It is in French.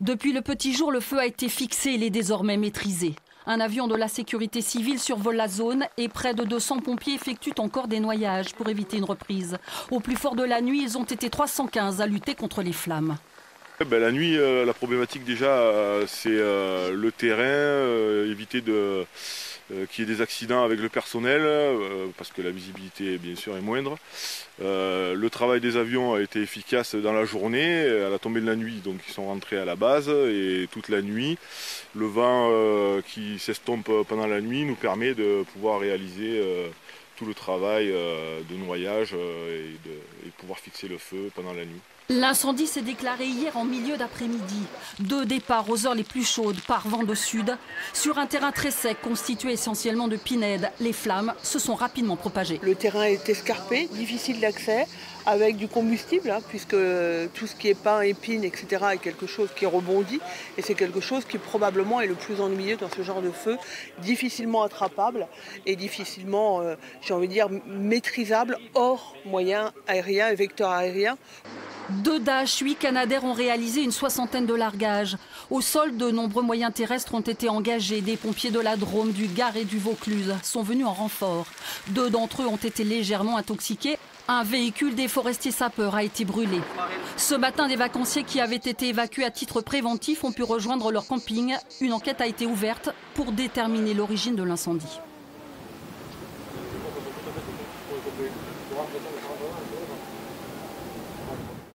Depuis le petit jour, le feu a été fixé et il est désormais maîtrisé. Un avion de la sécurité civile survole la zone et près de 200 pompiers effectuent encore des noyages pour éviter une reprise. Au plus fort de la nuit, ils ont été 315 à lutter contre les flammes. Ben, la nuit, euh, la problématique déjà, euh, c'est euh, le terrain, éviter de qu'il y ait des accidents avec le personnel, parce que la visibilité bien sûr est moindre. le travail des avions a été efficace dans la journée, à la tombée de la nuit, donc ils sont rentrés à la base, et toute la nuit, le vent qui s'estompe pendant la nuit nous permet de pouvoir réaliser tout le travail de noyage et de pouvoir fixer le feu pendant la nuit. L'incendie s'est déclaré hier en milieu d'après-midi. Deux départs aux heures les plus chaudes par vent de sud. Sur un terrain très sec constitué essentiellement de pinèdes, les flammes se sont rapidement propagées. Le terrain est escarpé, difficile d'accès, avec du combustible, hein, puisque tout ce qui est pain, épines, etc. est quelque chose qui rebondit. Et c'est quelque chose qui probablement est le plus ennuyeux dans ce genre de feu, difficilement attrapable et difficilement, euh, j'ai envie de dire, maîtrisable hors moyens aériens et vecteurs aériens. Deux Dash 8 Canadair ont réalisé une soixantaine de largages. Au sol, de nombreux moyens terrestres ont été engagés. Des pompiers de la Drôme, du Gard et du Vaucluse sont venus en renfort. Deux d'entre eux ont été légèrement intoxiqués. Un véhicule des forestiers sapeurs a été brûlé. Ce matin, des vacanciers qui avaient été évacués à titre préventif ont pu rejoindre leur camping. Une enquête a été ouverte pour déterminer l'origine de l'incendie.